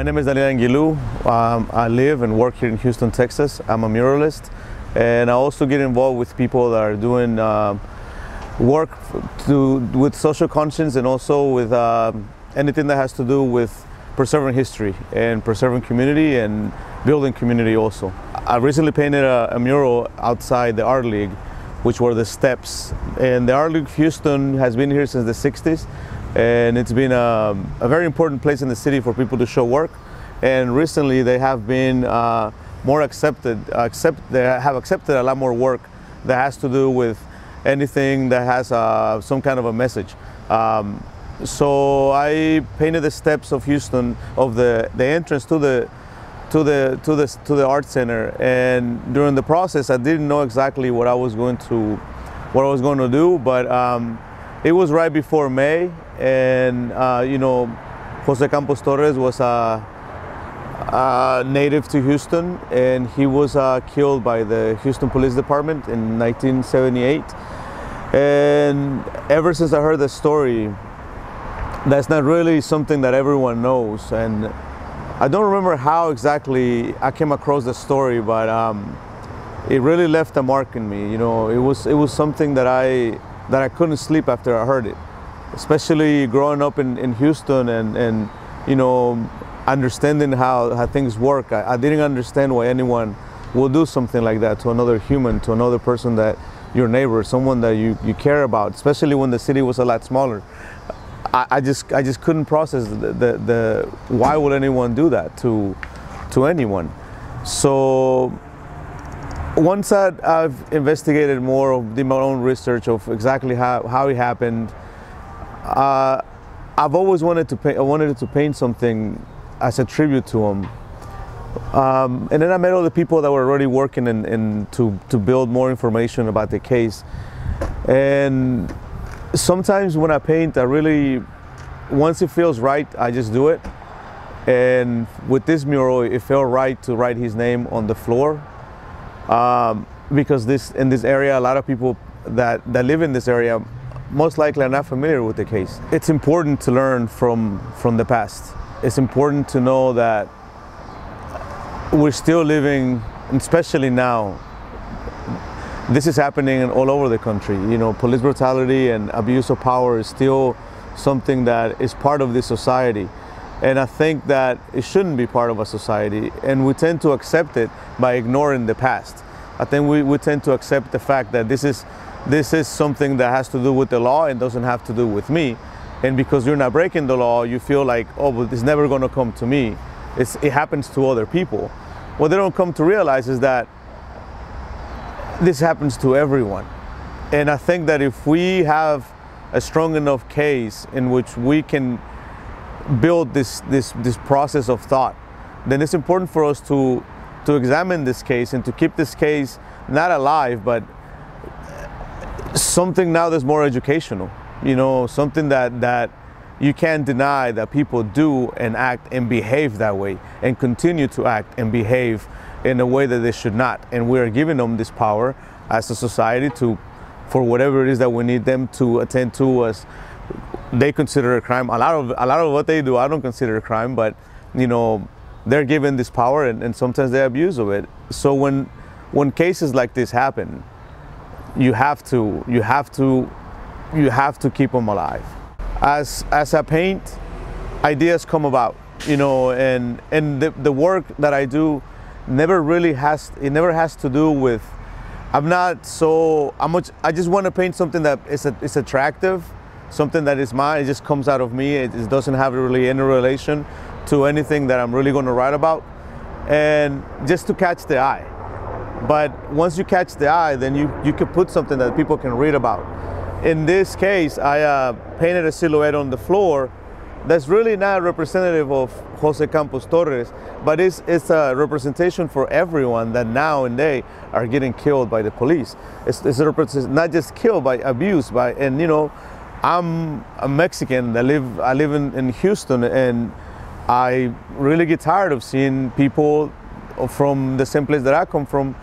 My name is Daniel Anguilu. Um, I live and work here in Houston, Texas. I'm a muralist, and I also get involved with people that are doing um, work to, with social conscience and also with um, anything that has to do with preserving history and preserving community and building community also. I recently painted a, a mural outside the Art League, which were the steps. And the Art League Houston has been here since the 60s and it's been a, a, very important place in the city for people to show work. And recently, they have been uh, more accepted. Accept they have accepted a lot more work that has to do with anything that has uh, some kind of a message. Um, so I painted the steps of Houston, of the, the entrance to the to the to the to the art center. And during the process, I didn't know exactly what I was going to what I was going to do, but. Um, it was right before May, and uh, you know, Jose Campos Torres was a, a, native to Houston, and he was uh, killed by the Houston Police Department in 1978. And ever since I heard the story, that's not really something that everyone knows. And I don't remember how exactly I came across the story, but um, it really left a mark in me. You know, it was it was something that I that I couldn't sleep after I heard it, especially growing up in, in Houston and, and, you know, understanding how, how things work. I, I didn't understand why anyone will do something like that to another human, to another person that your neighbor, someone that you, you care about, especially when the city was a lot smaller. I, I just I just couldn't process the, the, the why would anyone do that to to anyone. So once that I've investigated more of the, my own research of exactly how, how it happened, uh, I've always wanted to paint, I wanted to paint something as a tribute to him. Um, and then I met all the people that were already working in, in, to, to build more information about the case. And sometimes when I paint, I really, once it feels right, I just do it. And with this mural, it felt right to write his name on the floor um, because this in this area, a lot of people that, that live in this area most likely are not familiar with the case. It's important to learn from, from the past. It's important to know that we're still living, especially now, this is happening all over the country. You know, police brutality and abuse of power is still something that is part of this society. And I think that it shouldn't be part of a society. And we tend to accept it by ignoring the past. I think we, we tend to accept the fact that this is, this is something that has to do with the law and doesn't have to do with me. And because you're not breaking the law, you feel like, oh, but it's never going to come to me. It's, it happens to other people. What they don't come to realize is that this happens to everyone. And I think that if we have a strong enough case in which we can build this, this, this process of thought, then it's important for us to, to examine this case and to keep this case not alive, but something now that's more educational, you know, something that, that you can't deny that people do and act and behave that way and continue to act and behave in a way that they should not. And we are giving them this power as a society to, for whatever it is that we need them to attend to us they consider a crime. A lot of a lot of what they do, I don't consider a crime, but you know, they're given this power and, and sometimes they abuse of it. So when when cases like this happen, you have to you have to you have to keep them alive. As as I paint, ideas come about, you know, and and the, the work that I do never really has it never has to do with I'm not so I'm much I just want to paint something that is a, is attractive something that is mine. It just comes out of me. It, it doesn't have really any relation to anything that I'm really going to write about. And just to catch the eye. But once you catch the eye, then you, you can put something that people can read about. In this case, I uh, painted a silhouette on the floor that's really not representative of Jose Campos Torres, but it's, it's a representation for everyone that now and they are getting killed by the police. It's, it's not just killed by abuse, by and you know, I'm a Mexican. I live I live in, in Houston, and I really get tired of seeing people from the same place that I come from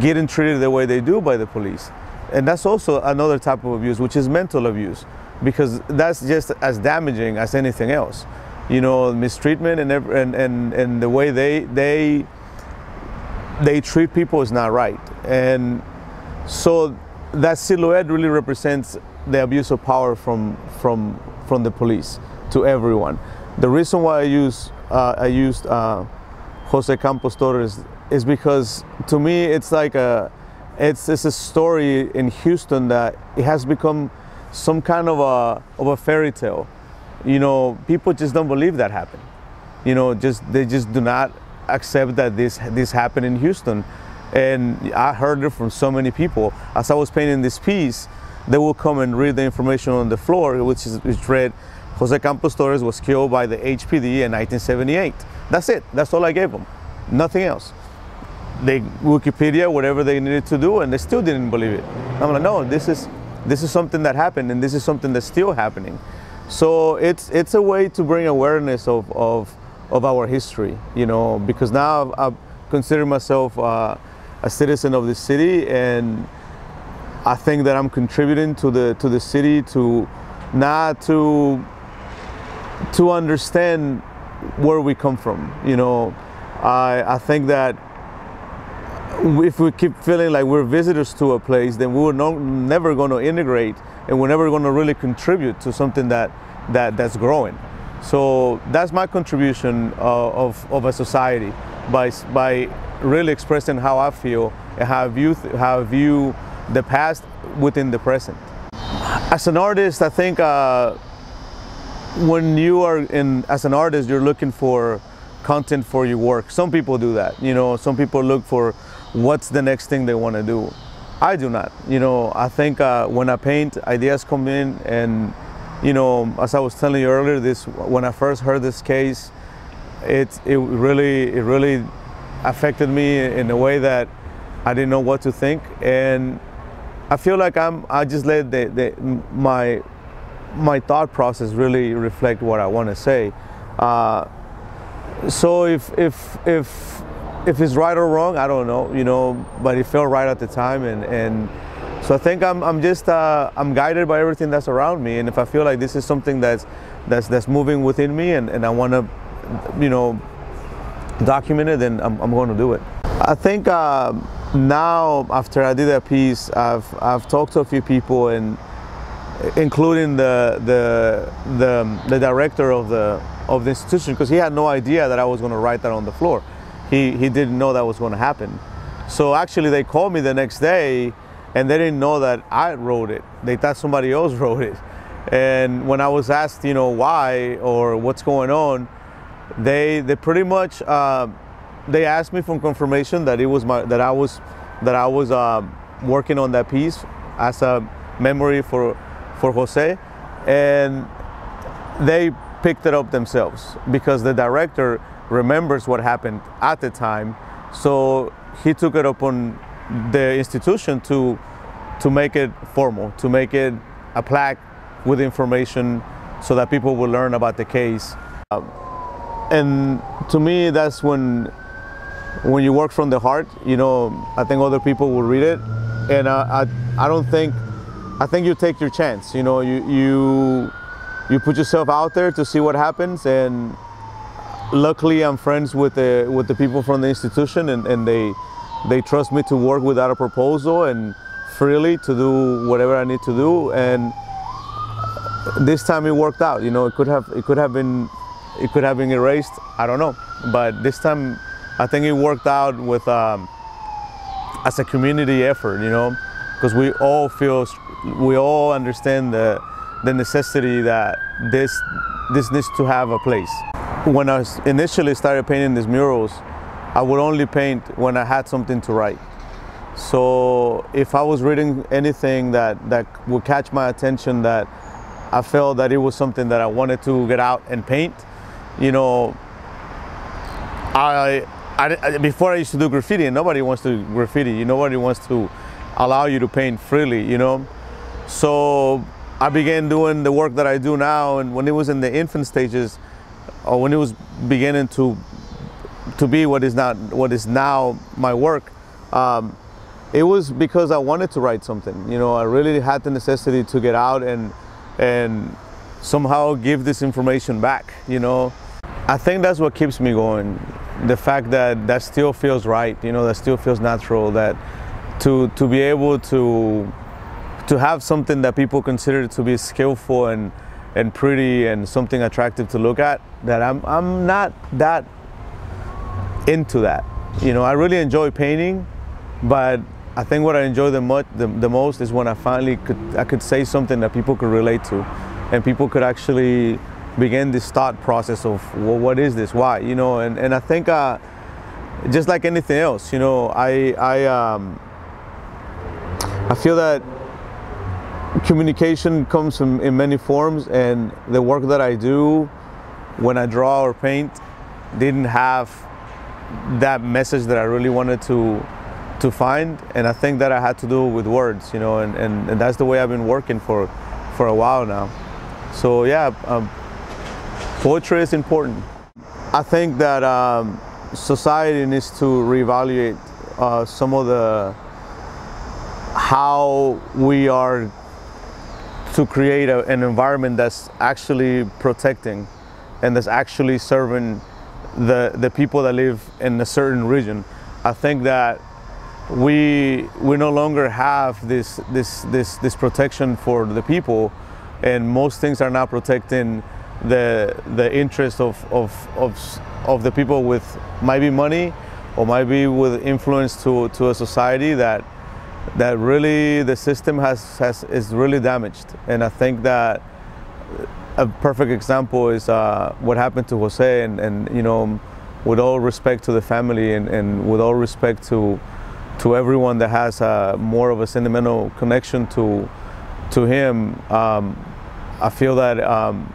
getting treated the way they do by the police. And that's also another type of abuse, which is mental abuse, because that's just as damaging as anything else. you know, mistreatment and and and, and the way they they they treat people is not right. And so that silhouette really represents the abuse of power from from from the police to everyone. The reason why I use uh, I used uh, Jose Campos Torres is because to me it's like a it's it's a story in Houston that it has become some kind of a of a fairy tale. You know, people just don't believe that happened. You know, just they just do not accept that this this happened in Houston. And I heard it from so many people. As I was painting this piece, they will come and read the information on the floor, which is which read Jose Campos Torres was killed by the HPD in 1978. That's it. That's all I gave them. Nothing else. They Wikipedia whatever they needed to do, and they still didn't believe it. I'm like, no, this is this is something that happened, and this is something that's still happening. So it's it's a way to bring awareness of of, of our history, you know, because now I consider myself uh, a citizen of the city, and I think that I'm contributing to the to the city to not to to understand where we come from. You know, I I think that if we keep feeling like we're visitors to a place, then we're no, never going to integrate, and we're never going to really contribute to something that that that's growing. So that's my contribution uh, of of a society by by really expressing how I feel and how I view how I view the past within the present. As an artist, I think uh, when you are in as an artist, you're looking for content for your work. Some people do that. You know, some people look for what's the next thing they want to do. I do not. You know, I think uh, when I paint, ideas come in, and you know, as I was telling you earlier, this when I first heard this case, it it really it really affected me in a way that I didn't know what to think, and I feel like I'm I just let the, the my my thought process really reflect what I want to say. Uh, so if if if if it's right or wrong, I don't know, you know, but it felt right at the time, and and so I think I'm I'm just uh, I'm guided by everything that's around me, and if I feel like this is something that's that's that's moving within me, and and I want to, you know, document it, then I'm I'm going to do it. I think uh, now after I did that piece, I've I've talked to a few people and including the the the, the director of the of the institution because he had no idea that I was going to write that on the floor. He he didn't know that was going to happen. So actually, they called me the next day, and they didn't know that I wrote it. They thought somebody else wrote it. And when I was asked, you know, why or what's going on, they they pretty much uh, they asked me for confirmation that it was my that I was that I was uh, working on that piece as a memory for for Jose, and they picked it up themselves because the director remembers what happened at the time. So he took it upon the institution to to make it formal, to make it a plaque with information so that people will learn about the case. Um, and to me, that's when when you work from the heart. You know, I think other people will read it, and I I, I don't think I think you take your chance. You know, you you you put yourself out there to see what happens, and luckily I'm friends with the with the people from the institution, and, and they they trust me to work without a proposal and freely to do whatever I need to do. And this time it worked out. You know, it could have it could have been it could have been erased. I don't know, but this time I think it worked out with um, as a community effort. You know, because we all feel we all understand the, the necessity that this, this needs to have a place. When I initially started painting these murals, I would only paint when I had something to write. So if I was reading anything that, that would catch my attention that I felt that it was something that I wanted to get out and paint, you know, I, I, before I used to do graffiti and nobody wants to graffiti, You know nobody wants to allow you to paint freely, you know. So I began doing the work that I do now, and when it was in the infant stages, or when it was beginning to to be what is not what is now my work, um, it was because I wanted to write something. You know, I really had the necessity to get out and and somehow give this information back, you know. I think that's what keeps me going. The fact that that still feels right, you know, that still feels natural, that to, to be able to, to have something that people consider to be skillful and, and pretty and something attractive to look at, that I'm, I'm not that into that. You know, I really enjoy painting, but I think what I enjoy the, much, the, the most is when I finally could, I could say something that people could relate to and people could actually begin this thought process of, well, what is this? Why? You know, and, and I think uh, just like anything else, you know, I, I, um, I feel that communication comes in, in many forms and the work that I do when I draw or paint didn't have that message that I really wanted to to find and I think that I had to do with words you know and, and, and that's the way I've been working for for a while now. So yeah um, poetry is important. I think that um, society needs to reevaluate uh, some of the how we are to create a, an environment that's actually protecting and that's actually serving the, the people that live in a certain region. I think that we we no longer have this this this this protection for the people, and most things are now protecting the the interest of of of, of the people with maybe money or maybe with influence to to a society that that really the system has has is really damaged, and I think that a perfect example is uh, what happened to Jose, and, and you know, with all respect to the family, and, and with all respect to to everyone that has uh, more of a sentimental connection to to him, um, I feel that um,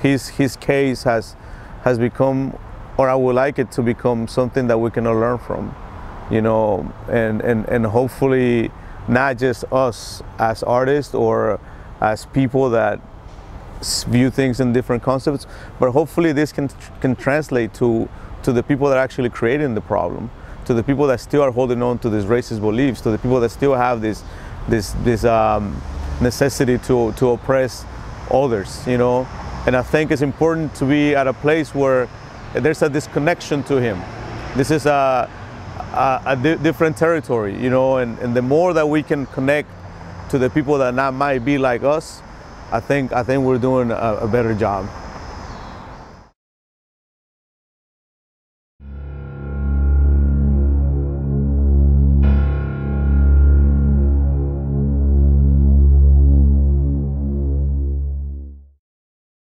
his his case has has become, or I would like it to become something that we can all learn from, you know, and and and hopefully not just us as artists or as people that view things in different concepts, but hopefully this can can translate to to the people that are actually creating the problem, to the people that still are holding on to these racist beliefs, to the people that still have this this this um, necessity to to oppress others, you know. And I think it's important to be at a place where there's a disconnection to him. This is a a, di different territory, you know, and, and the more that we can connect to the people that not might be like us, I think I think we're doing a, a better job.